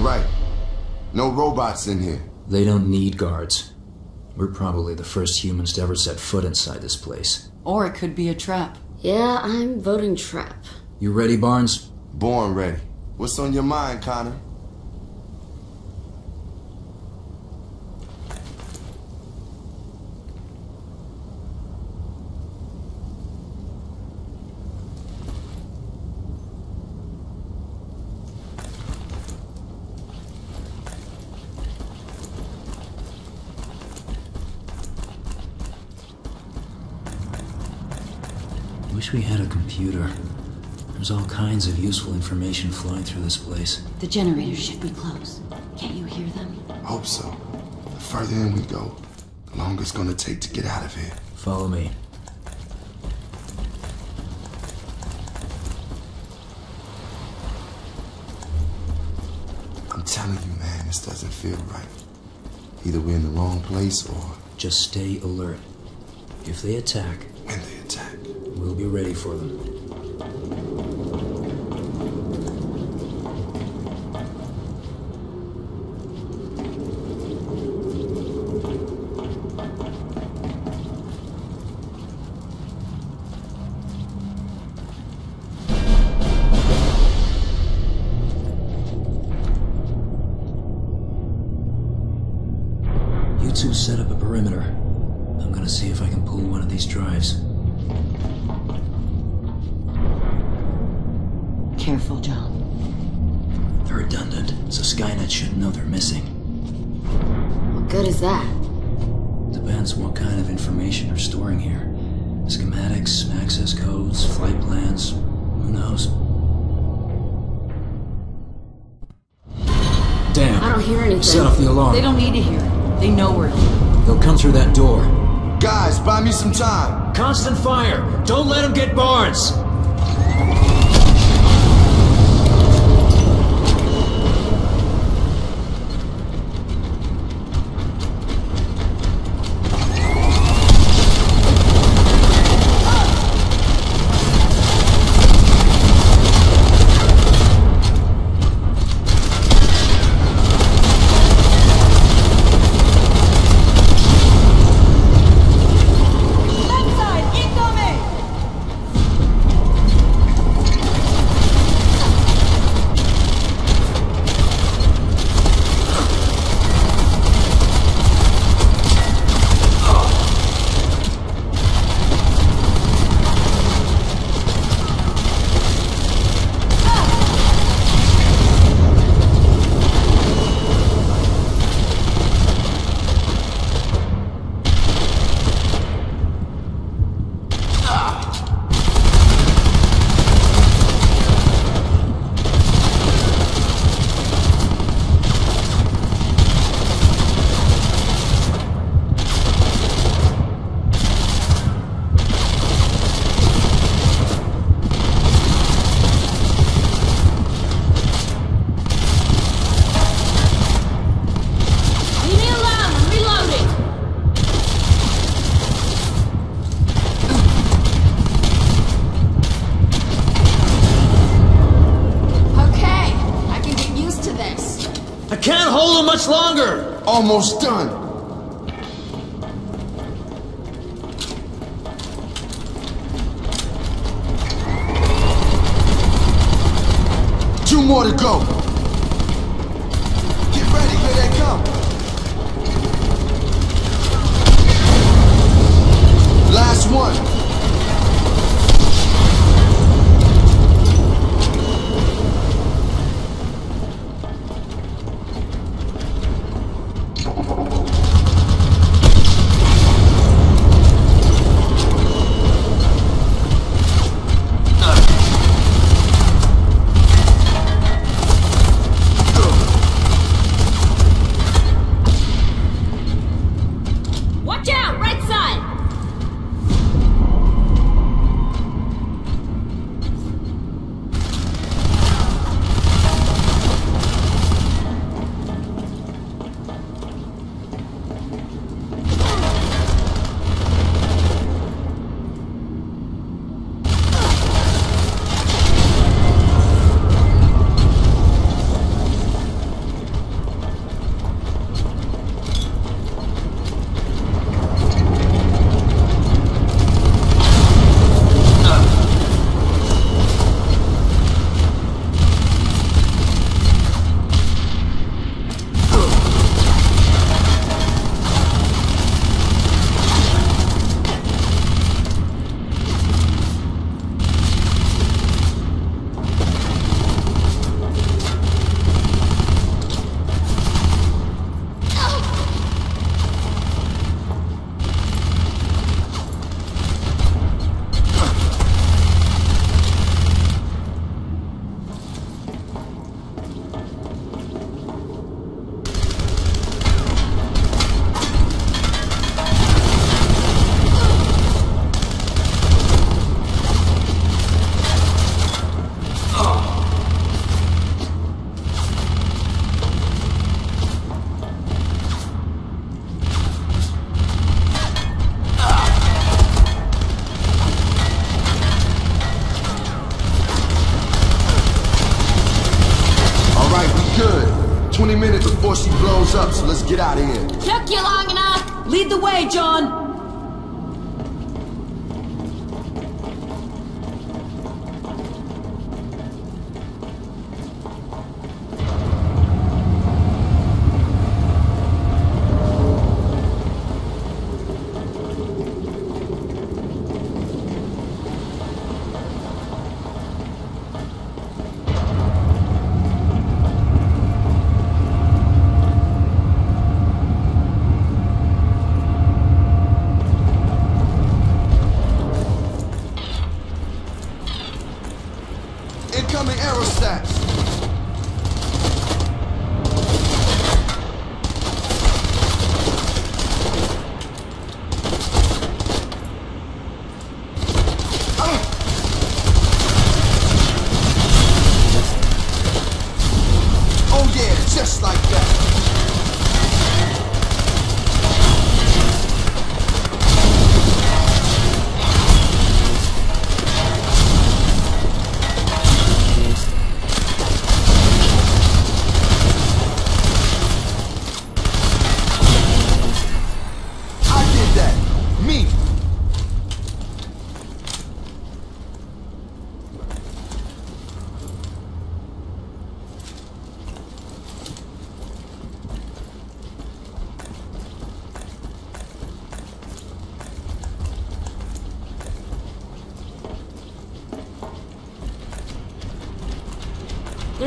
ain't right. No robots in here. They don't need guards. We're probably the first humans to ever set foot inside this place. Or it could be a trap. Yeah, I'm voting trap. You ready, Barnes? Born ready. What's on your mind, Connor? Wish we had a computer. There's all kinds of useful information flying through this place. The generators should be close. Can't you hear them? Hope so. The further in we go, the longer it's gonna take to get out of here. Follow me. I'm telling you, man, this doesn't feel right. Either we're in the wrong place or Just stay alert. If they attack, when they attack. We'll be ready for them. You two set up a perimeter. What that? Depends what kind of information they're storing here. Schematics, access codes, flight plans. Who knows? Damn. I don't hear anything. Set off the alarm. They don't need to hear it. They know we're here. They'll come through that door. Guys, buy me some time. Constant fire! Don't let them get Barnes! Almost done. Two more to go. Get ready, here they come. Last one.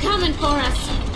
Coming for us.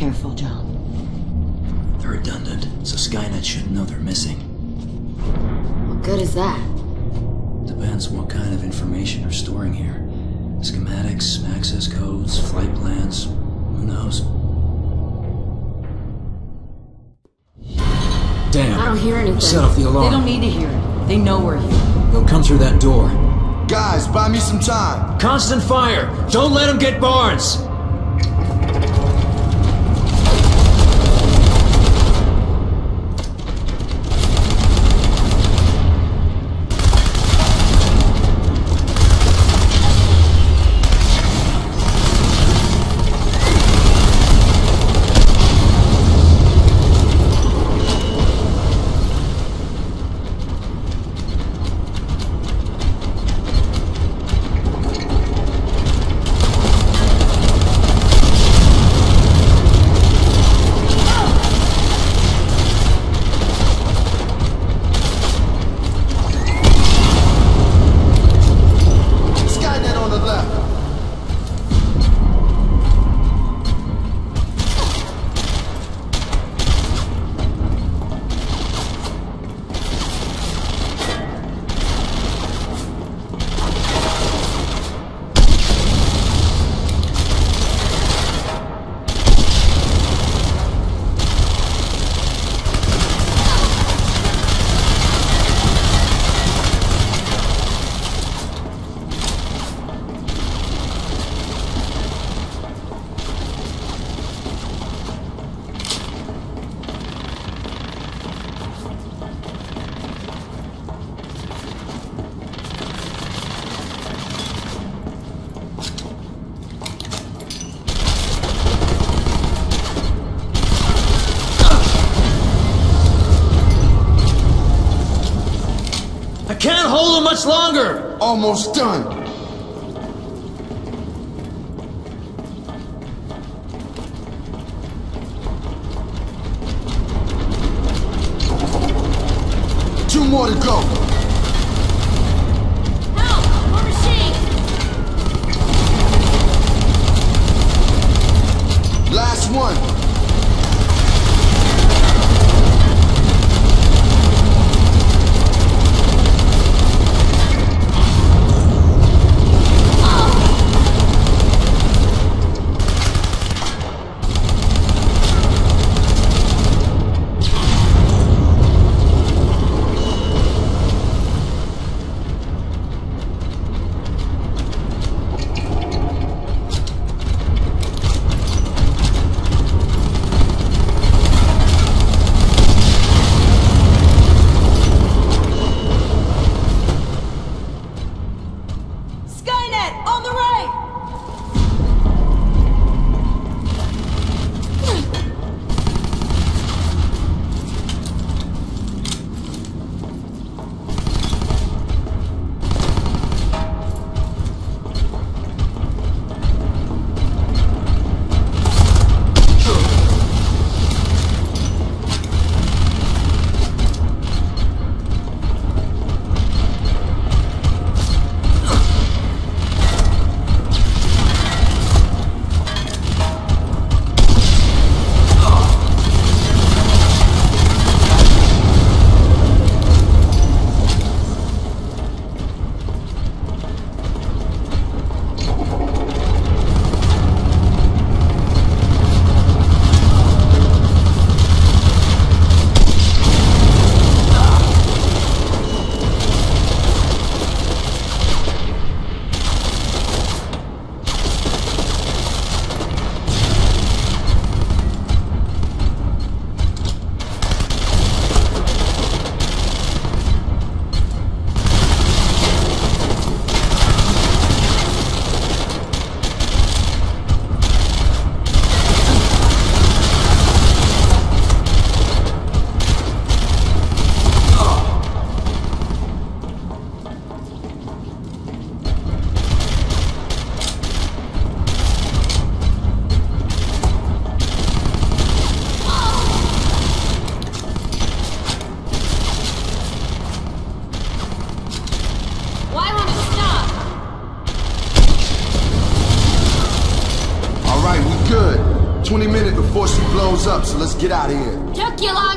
Careful, John. They're redundant, so Skynet shouldn't know they're missing. What good is that? Depends what kind of information they're storing here. Schematics, access codes, flight plans. Who knows? Damn. I don't hear anything. Set off the alarm. They don't need to hear it. They know we're here. They'll come through that door. Guys, buy me some time. Constant fire! Don't let them get Barnes! Can't hold them much longer! Almost done. Two more to go. Get out of here. Lá.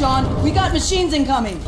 John. We got machines incoming.